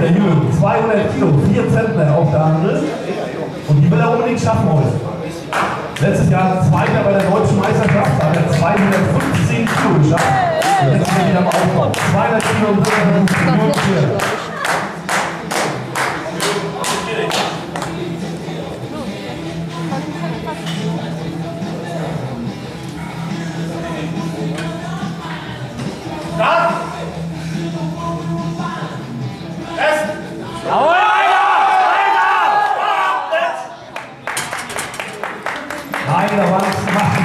Der Jürgen. 200 Kilo, 4 Zentner auf der anderen. Und die will er unbedingt schaffen heute. Letztes Jahr Zweiter bei der Deutschen Meisterschaft, da hat er 215 Kilo geschafft. Jetzt sind wir wieder am Aufbau. 200 Kilo und 300 Kilo. God 来一个，帮吃饭。